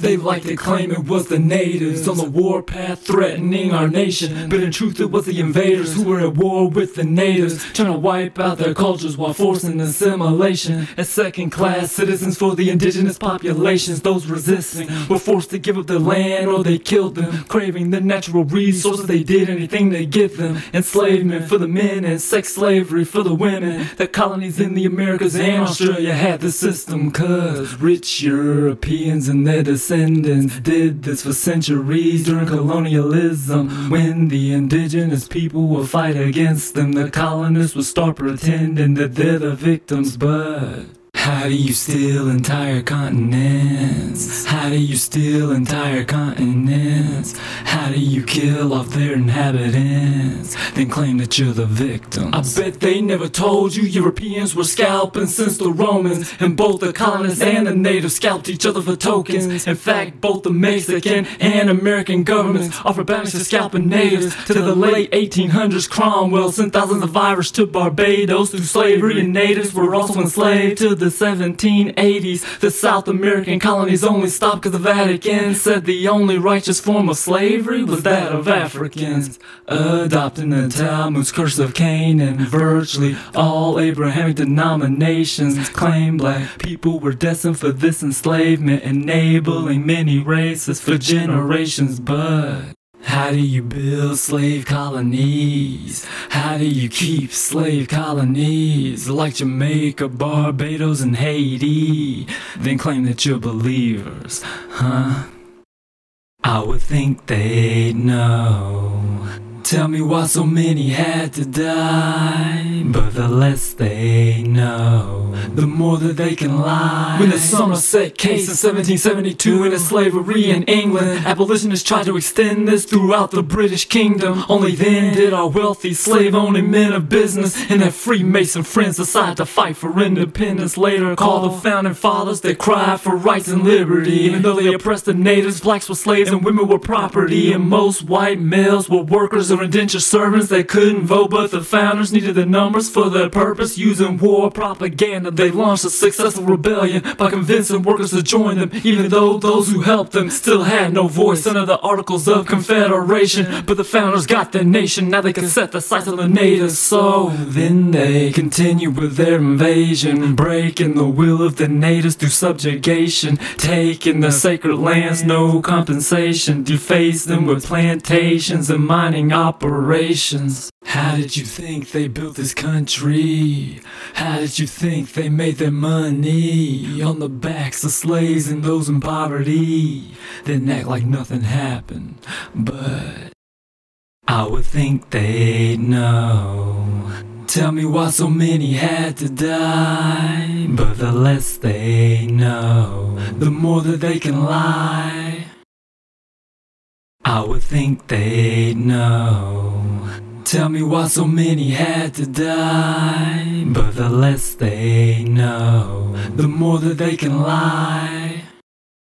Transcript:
They like to claim it was the natives on the warpath threatening our nation. But in truth, it was the invaders who were at war with the natives, trying to wipe out their cultures while forcing assimilation. As second class citizens for the indigenous populations, those resisting were forced to give up their land or they killed them. Craving the natural resources, they did anything to get them. Enslavement for the men and sex slavery for the women. The colonies in the Americas and Australia had the system, cause rich Europeans and their descendants did this for centuries during colonialism. When the indigenous people will fight against them, the colonists will start pretending that they're the victims, but. How do you steal entire continents? How do you steal entire continents? How do you kill off their inhabitants? Then claim that you're the victim. I bet they never told you Europeans were scalping since the Romans. And both the colonists and the natives scalped each other for tokens. In fact, both the Mexican and American governments offered bounties to scalping natives. To the late 1800s, Cromwell sent thousands of Irish to Barbados through slavery, and natives were also enslaved to the 1780s. The South American colonies only stopped because the Vatican said the only righteous form of slavery was that of Africans. Adopting the Talmud's curse of Cain and virtually all Abrahamic denominations claim black people were destined for this enslavement, enabling many races for generations. But how do you build slave colonies? How do you keep slave colonies like Jamaica, Barbados, and Haiti? Then claim that you're believers, huh? I would think they'd know. Tell me why so many had to die. But the less they know, the more that they can lie. When the Somerset case in 1772 into slavery in England, abolitionists tried to extend this throughout the British kingdom. Only then did our wealthy slave owning men of business and their Freemason friends decide to fight for independence. Later, call the founding fathers that cried for rights and liberty. Even though they oppressed the natives, blacks were slaves and women were property, and most white males were workers or indentured servants that couldn't vote, but the founders needed the numbers for their purpose. Using war propaganda, they launched a successful rebellion by convincing workers to join them, even though those who helped them still had no voice under the Articles of Confederation. But the founders got their nation, now they can set the sights on the natives. So then they continued with their invasion, breaking the will of the natives through subjugation, taking the sacred lands, no compensation, deface them with plantations and mining operations. How did you think they built this country? How did you think they made their money? On the backs of slaves and those in poverty. Then act like nothing happened. But I would think they'd know. Tell me why so many had to die. But the less they know, the more that they can lie. I would think they'd know. Tell me why so many had to die. But the less they know, the more that they can lie.